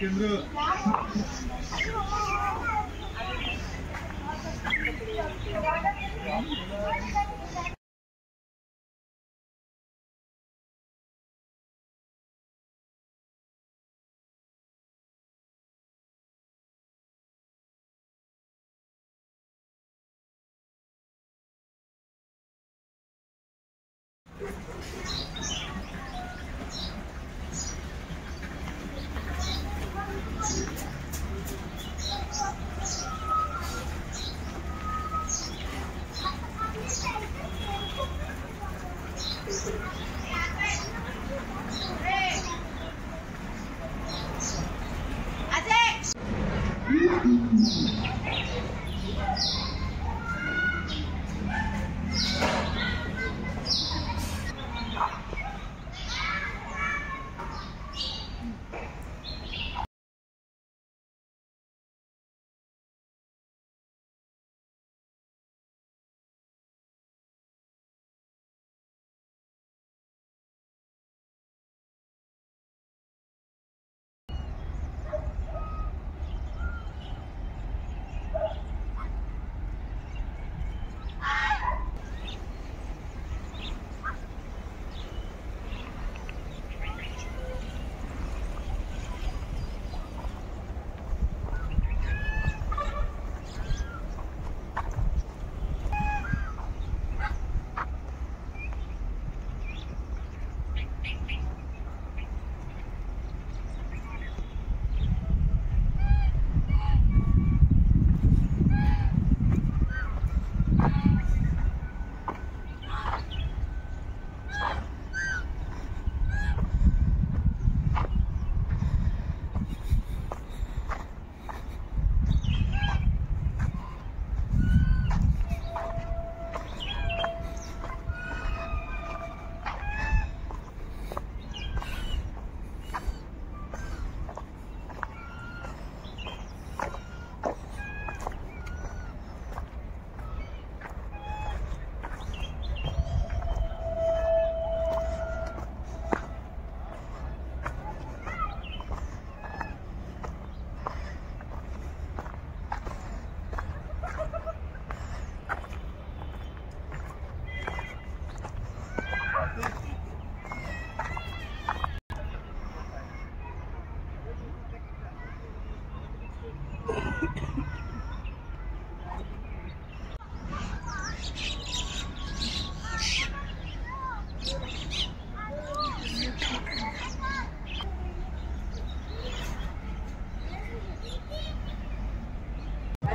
केंद्र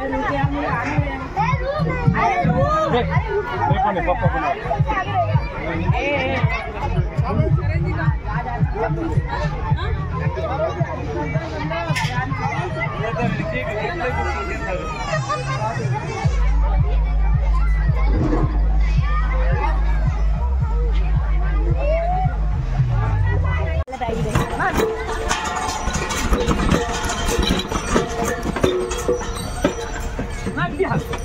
हाँ? देखो yeah.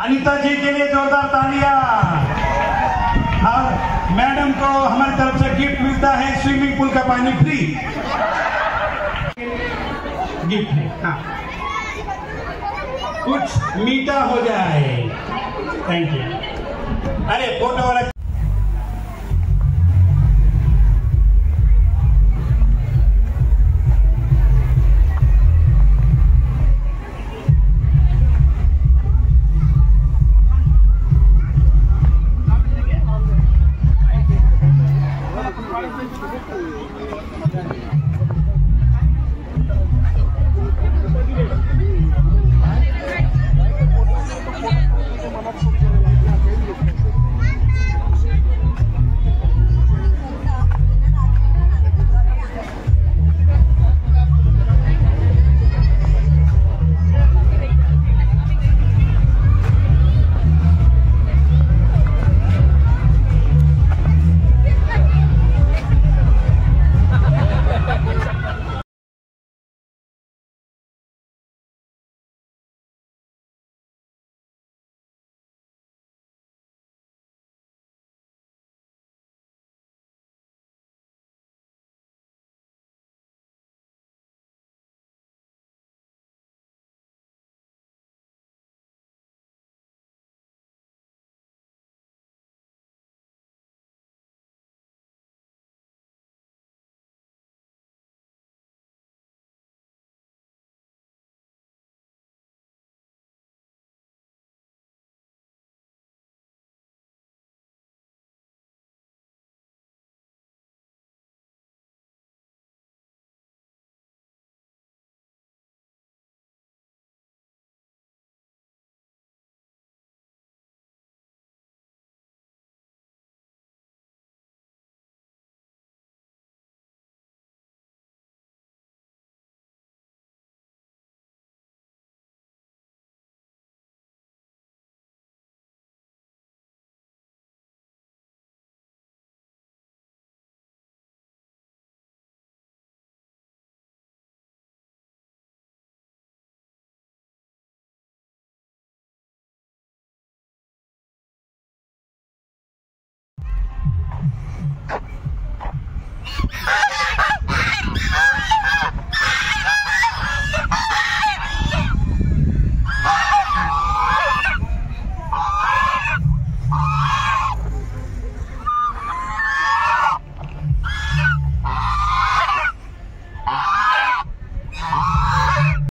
अनिता जी के लिए जोरदार तालियाँ। और मैडम को हमारी तरफ़ से गिफ्ट मिलता है, स्विमिंग पूल का पानी फ्री। गिफ्ट है हाँ। कुछ मीठा हो जाए। थैंक यू अरे फ़ोटो वाला